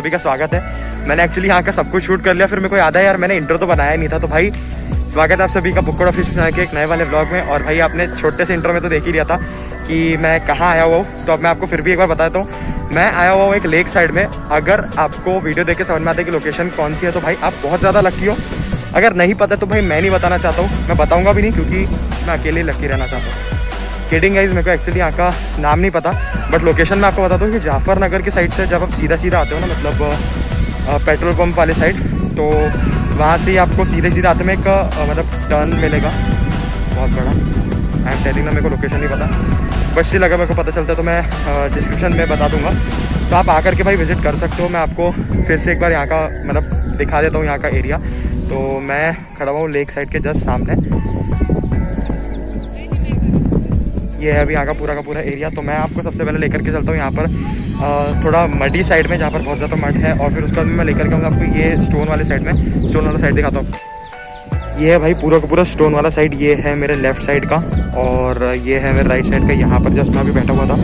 सभी का स्वागत है। मैंने एक्चुअली यहाँ का सब कुछ शूट कर लिया, फिर मेरे को याद है यार, मैंने इंट्रो तो बनाया नहीं था तो भाई स्वागत है आप सभी का बुक्कड़ ऑफ़िस के एक नए वाले ब्लॉग में। और भाई आपने छोटे से इंट्रो में तो देख ही लिया था कि मैं कहाँ आया हुआ हूँ। तो अब मैं आपको फिर भी एक बार बताता हूँ। मैं आया हुआ हूँ एक लेक साइड में। अगर आपको वीडियो देख के समझ में आता है कि लोकेशन कौन सी है तो भाई आप बहुत ज़्यादा लकी हो। अगर नहीं पता तो भाई मैं नहीं बताना चाहता हूँ। मैं बताऊँगा भी नहीं, क्योंकि मैं अकेले लकी रहना चाहता हूँ। केडिंग गाइज़ मेरे को एक्चुअली यहाँ का नाम नहीं पता बट लोकेशन मैं आपको बताता हूँ कि जाफ़र नगर की साइड से जब आप सीधा सीधा आते हो ना मतलब पेट्रोल पम्प वाले साइड तो वहाँ से ही आपको सीधे सीधे आते में एक मतलब टर्न मिलेगा। बहुत बड़ा। आई एम टेलिंग ना मेरे को लोकेशन नहीं पता बट स्टिल अगर मेरे को पता चलता है तो मैं डिस्क्रिप्शन में बता दूँगा। तो आप आकर के भाई विज़िट कर सकते हो। मैं आपको फिर से एक बार यहाँ का मतलब दिखा देता हूँ यहाँ का एरिया तो मैं खड़ा हुआ हूँ लेक साइड के जस्ट सामने। ये है अभी यहाँ का पूरा का पूरा एरिया तो मैं आपको सबसे पहले लेकर के चलता हूँ यहाँ पर। थोड़ा मडी साइड में, जहाँ पर बहुत ज़्यादा मड है, और फिर उसके बाद मैं लेकर के आपको ये स्टोन वाले साइड में। स्टोन वाला साइड दिखाता हूँ। ये है भाई पूरा का पूरा स्टोन वाला साइड ये है मेरे लेफ़्ट साइड का, और ये है मेरे राइट साइड का। यहाँ पर जस्ट मैं अभी बैठा हुआ था।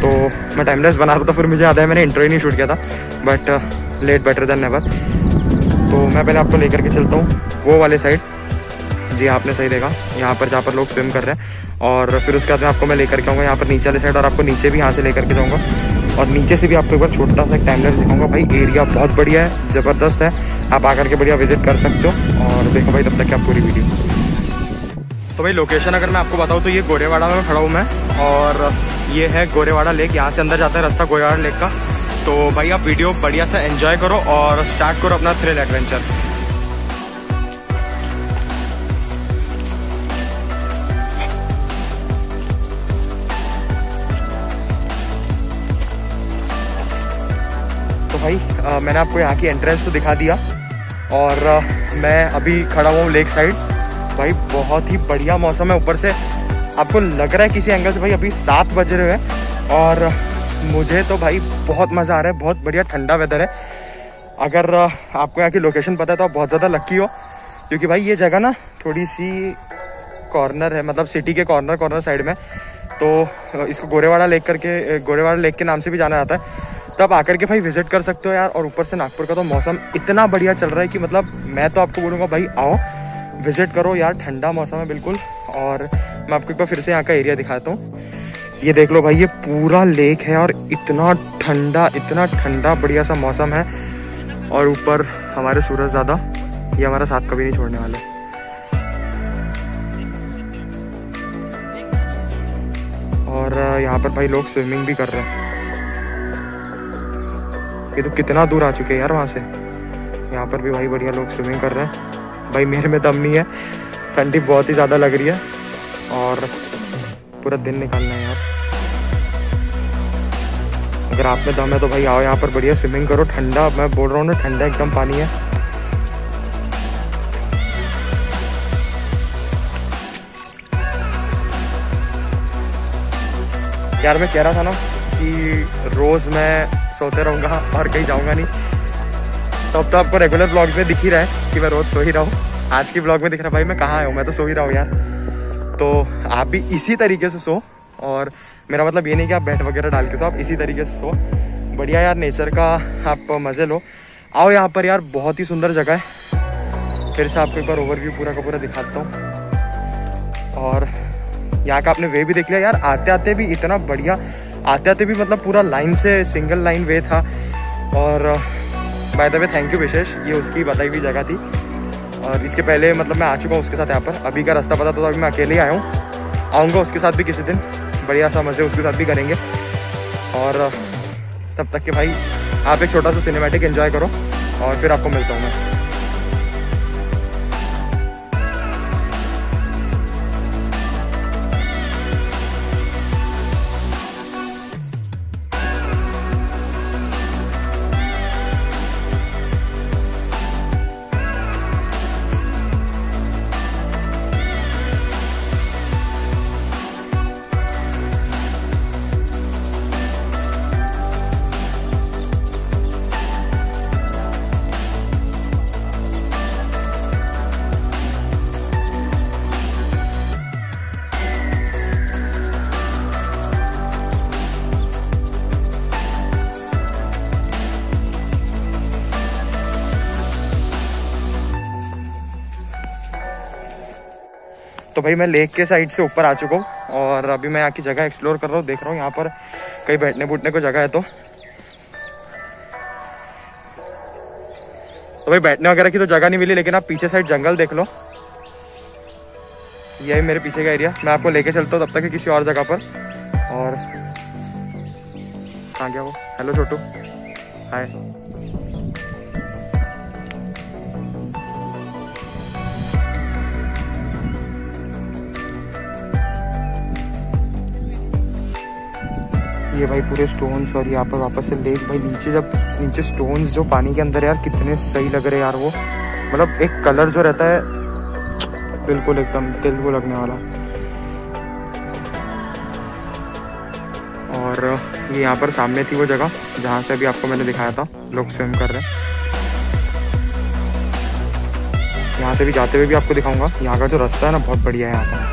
तो मैं टाइमलेस बना रहा था फिर मुझे याद है, मैंने इंटरव्यू नहीं शूट किया था। But late better than never तो मैं पहले आपको लेकर के चलता हूँ वो वाले साइड जी, आपने सही देखा। यहाँ पर जहाँ पर लोग स्विम कर रहे हैं। और फिर उसके बाद में आपको मैं लेकर के आऊँगा, यहाँ पर नीचे वाले साइड और आपको नीचे भी यहाँ से लेकर के जाऊँगा। और नीचे से भी आपको एक बार छोटा सा एक टाइम लाइन दिखाऊँगा। भाई एरिया बहुत बढ़िया है, ज़बरदस्त है। आप आकर के बढ़िया विज़िट कर सकते हो। और देखो भाई, तब तक आप पूरी वीडियो तो भाई लोकेशन अगर मैं आपको बताऊँ तो ये गोरेवाड़ा में खड़ा हूँ मैं। और ये है गोरेवाड़ा लेक यहाँ से अंदर जाता है रास्ता गोरेवाड़ा लेक का। तो भाई, आप वीडियो बढ़िया से एंजॉय करो और स्टार्ट करो अपना थ्रिल एडवेंचर भाई आ, मैंने आपको यहाँ की एंट्रेंस तो दिखा दिया। और आ, मैं अभी खड़ा हुआ हूँ लेक साइड भाई बहुत ही बढ़िया मौसम है ऊपर से। आपको लग रहा है किसी एंगल से भाई अभी सात बज रहे हैं। और मुझे तो भाई बहुत मज़ा आ रहा है बहुत बढ़िया ठंडा वेदर है। अगर आपको यहाँ की लोकेशन पता है तो आप बहुत ज़्यादा लक्की हो। क्योंकि भाई ये जगह ना थोड़ी सी कॉर्नर है मतलब सिटी के कॉर्नर कॉर्नर साइड में। तो इसको गोरेवाड़ा लेक करके गोरेवाड़ा लेक के नाम से भी जाना जाता है। तो आप आकर के भाई विज़िट कर सकते हो यार। और ऊपर से नागपुर का तो मौसम इतना बढ़िया चल रहा है कि मतलब मैं तो आपको बोलूँगा, भाई, आओ विज़िट करो यार, ठंडा मौसम है बिल्कुल। और मैं आपको एक बार फिर से यहाँ का एरिया दिखाता हूँ। ये देख लो भाई, ये पूरा लेक है और इतना ठंडा इतना ठंडा बढ़िया सा मौसम है। और ऊपर हमारे सूरज ज़्यादा ये हमारा साथ कभी नहीं छोड़ने वाले। और यहाँ पर भाई लोग स्विमिंग भी कर रहे हैं। ये तो कितना दूर आ चुके हैं यार वहाँ से। यहाँ पर भी भाई बढ़िया लोग स्विमिंग कर रहे हैं। भाई मेरे में दम नहीं है। ठंडी बहुत ही ज़्यादा लग रही है। और पूरा दिन निकालना है यार। अगर आप में दम है तो भाई आओ यहाँ पर बढ़िया स्विमिंग करो। ठंडा, मैं बोल रहा हूँ ना, ठंडा एकदम पानी है। यार मैं कह रहा था ना कि रोज़ मैं सोते रहूँगा और कहीं जाऊँगा नहीं। तो अब तो आपको रेगुलर ब्लॉग में दिख ही रहा है कि मैं रोज़ सो ही रहा हूँ। आज की ब्लॉग में दिख रहा भाई मैं कहाँ आया हूँ? मैं तो सो ही रहा हूँ यार। तो आप भी इसी तरीके से सो और मेरा मतलब ये नहीं कि आप बैट वगैरह डाल के सो, आप इसी तरीके से सो। बढ़िया यार नेचर का आप मज़े लो। आओ यहाँ पर यार, बहुत ही सुंदर जगह है। फिर से आपको एक बार ओवरव्यू पूरा का पूरा दिखाता हूँ। और यहाँ का आपने वे भी देख लिया यार आते आते भी इतना बढ़िया आते आते भी मतलब पूरा लाइन से सिंगल लाइन वे था। और by the way thank you विशेष ये उसकी बताई हुई जगह थी। और इसके पहले मतलब मैं आ चुका हूँ उसके साथ यहाँ पर। अभी का रास्ता पता तो अभी मैं अकेले ही आया हूँ। आऊँगा उसके साथ भी किसी दिन। बढ़िया सा मज़े उसके साथ भी करेंगे। और तब तक के भाई, आप एक छोटा सा सिनेमेटिक एंजॉय करो। और फिर आपको मिलता हूँ मैं। तो भाई मैं लेक के साइड से ऊपर आ चुका हूँ और अभी मैं यहाँ की जगह एक्सप्लोर कर रहा हूँ, देख रहा हूँ यहाँ पर कहीं बैठने बूटने को जगह है तो। तो भाई बैठने वगैरह की तो जगह नहीं मिली, लेकिन आप पीछे साइड जंगल देख लो। यही मेरे पीछे का एरिया मैं आपको लेके चलता हूँ तब तक किसी और जगह पर। और कहाँ गया वो? हेलो छोटू। हाय ये भाई पूरे स्टोन्स और यहाँ पर वापस से लेक भाई, नीचे जब नीचे स्टोन्स जो पानी के अंदर यार, कितने सही लग रहे यार वो। मतलब एक कलर जो रहता है, बिल्कुल एकदम दिल को लगने वाला। और ये यहाँ पर सामने थी वो जगह, जहाँ से अभी आपको मैंने दिखाया था, लोग स्विम कर रहे हैं। यहाँ से भी जाते हुए भी आपको दिखाऊँगा। यहाँ का जो रास्ता है ना, बहुत बढ़िया है यहाँ का।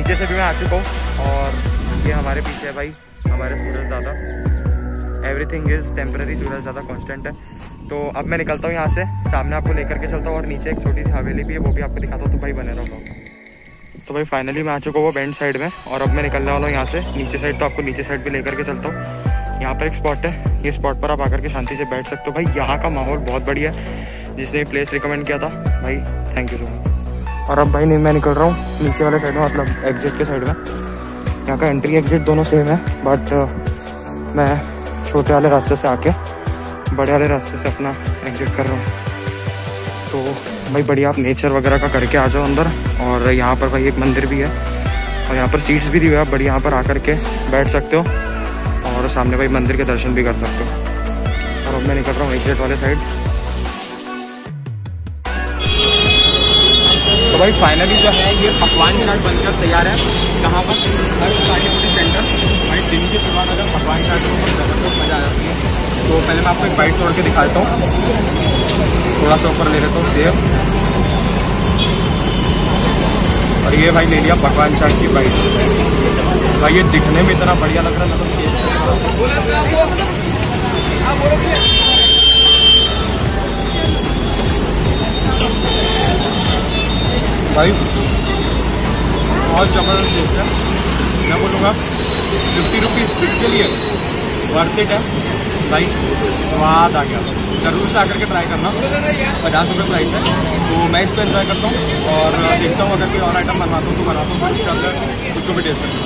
नीचे से भी मैं आ चुका हूँ और ये हमारे पीछे है भाई, हमारे सूरज ज़्यादा। एवरीथिंग इज़ टेम्प्रेरी सूरज ज़्यादा कॉन्स्टेंट है। तो अब मैं निकलता हूँ यहाँ से, सामने आपको लेकर के चलता हूँ और नीचे एक छोटी सी हवेली भी है, वो भी आपको दिखाता हूँ तो भाई बने रहो। तो भाई फाइनली मैं आ चुका हूँ वो बेंड साइड में और अब मैं निकलने वाला हूँ यहाँ से। नीचे साइड तो आपको नीचे साइड भी लेकर के चलता हूँ। यहाँ पर एक स्पॉट है, ये स्पॉट पर आप आकर के शांति से बैठ सकते हो। भाई यहाँ का माहौल बहुत बढ़िया है, जिसने प्लेस रिकमेंड किया था। भाई थैंक यू सो मच और अब भाई नहीं, मैं निकल रहा हूँ। नीचे वाले साइड में मतलब एग्जिट के साइड में। यहाँ का एंट्री एग्जिट दोनों सेम है बट मैं छोटे वाले रास्ते से आके, बड़े वाले रास्ते से अपना एग्जिट कर रहा हूँ। तो भाई बढ़िया, आप नेचर वगैरह का करके आ जाओ अंदर। और यहाँ पर भाई एक मंदिर भी है, और यहाँ पर सीट्स भी दी हुई है। आप बढ़िया यहाँ पर आकर के बैठ सकते हो, और सामने भाई मंदिर के दर्शन भी कर सकते हो। और अब मैं निकल रहा हूँ एग्जिट वाले साइड भाई फाइनली जो है ये पकवान चाट बनकर तैयार है। कहाँ पर? हर्ष पार्टी सेंटर भाई, दिन की सुबह अगर पकवान चाट के ऊपर ज़बरदस्त मज़ा आ जाती है। तो पहले मैं आपको एक बाइट तोड़ के दिखाता हूँ। थोड़ा सा ऊपर ले लेता हूँ सेब और ये भाई ले लिया पकवान चाट की बाइट भाई, ये दिखने में इतना बढ़िया लग रहा है मतलब टेस्ट भाई, बहुत ज़बरदस्त टेस्ट है। मैं बोलूँगा फिफ्टी रुपीज़ इसके लिए। वर्थ इट है। भाई, स्वाद आ गया। ज़रूर से आकर के ट्राई करना। पचास रुपये प्राइस है। तो मैं इसको एंजॉय करता हूँ और देखता हूँ, अगर कोई और आइटम बनवाता हूँ तो बनाता हूँ। उसके अंदर उसको भी टेस्ट करता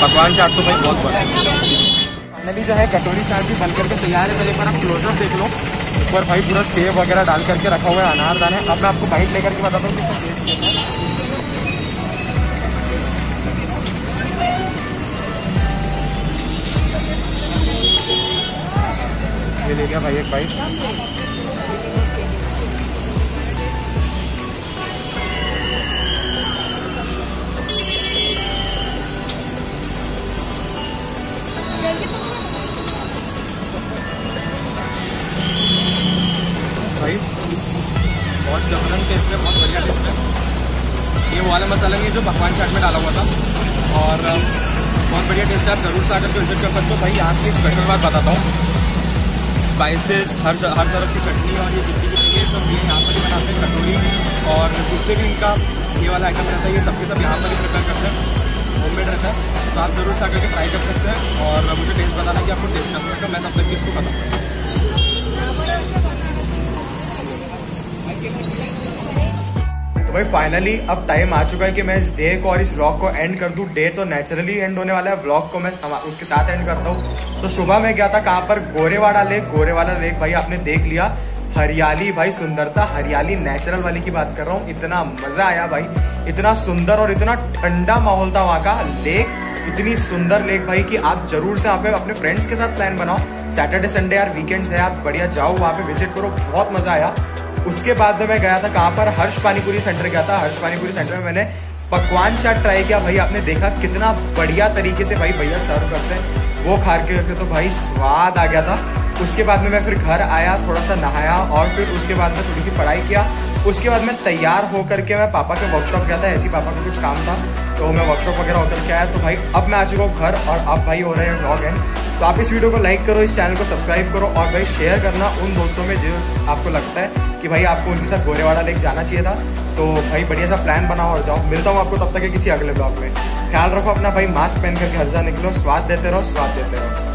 पकवान चाट तो भाई बहुत बड़ा फाइनली जो है, कटोरी चाट भी बन करके तैयार है। पहले पर आप क्लोजअप देख लो। ऊपर भाई पूरा सेब वगैरह डाल करके रखा हुआ है, अनार दाने। अब मैं आपको बाइट लेकर के बताता हूँ ये ले गया भाई एक बाइट डाला हुआ था। और बहुत बढ़िया टेस्ट आप ज़रूर से आकर के विज़िट कर सकते हो। भाई यहाँ की स्पेशल बात बताता हूँ। स्पाइसेस हर हर तरफ़ की चटनी और ये जितनी भी ये सब ये यहाँ पर ही बनाते हैं, कटोरी। और जितने भी इनका ये वाला आइटम रहता है, ये सबके सब यहाँ पर ही प्रिपेयर करते हैं। होममेड रहता है। तो आप ज़रूर से आकर के ट्राई कर सकते हैं। और मुझे टेस्ट बताना कि आपको टेस्ट करना है मैं तब तक इसको बताऊँ भाई फाइनली अब टाइम आ चुका है कि मैं इस डे को और इस ब्लॉग को एंड कर दूँ। डे तो नेचुरली एंड होने वाला है ब्लॉग को मैं उसके साथ एंड करता हूँ। तो सुबह मैं गया था कहाँ पर? गोरेवाड़ा लेक गोरेवाड़ा लेक भाई, आपने देख लिया। हरियाली भाई, सुंदरता, हरियाली नेचुरल वाली की बात कर रहा हूँ। इतना मज़ा आया भाई, इतना सुंदर और इतना ठंडा माहौल था वहाँ का। लेक इतनी सुंदर लेक भाई कि आप ज़रूर से पे अपने फ्रेंड्स के साथ प्लान बनाओ। सैटरडे संडे यार वीकेंड्स है, आप बढ़िया जाओ, वहाँ पे विज़िट करो, बहुत मज़ा आया। उसके बाद में मैं गया था कहाँ पर? हर्ष पानीपुरी सेंटर गया था। हर्ष पानीपुरी सेंटर में मैंने पकवान चाट ट्राई किया। भाई, आपने देखा कितना बढ़िया तरीके से भाई भैया सर्व करते हैं। वो खा के तो भाई स्वाद आ गया था। उसके बाद में मैं फिर घर आया थोड़ा सा नहाया और फिर उसके बाद में थोड़ी सी पढ़ाई किया। उसके बाद मैं तैयार होकर के मैं पापा के वर्कशॉप गया था। ऐसी पापा का कुछ काम था। तो मैं वर्कशॉप वगैरह होकर के आया तो भाई, अब मैं आ चुका हूँ घर और अब भाई हो रहे हैं ब्लॉग एंड तो आप इस वीडियो को लाइक करो, इस चैनल को सब्सक्राइब करो और भाई शेयर करना उन दोस्तों में जो आपको लगता है कि भाई आपको उनके साथ गोरेवाड़ा लेक जाना चाहिए था। तो भाई, बढ़िया सा प्लान बनाओ और जाओ। मिलता हूँ आपको तब तक के किसी अगले ब्लॉग में। ख्याल रखो अपना भाई मास्क पहन करके हर जा निकलो, स्वाद देते रहो, स्वाद देते रहो।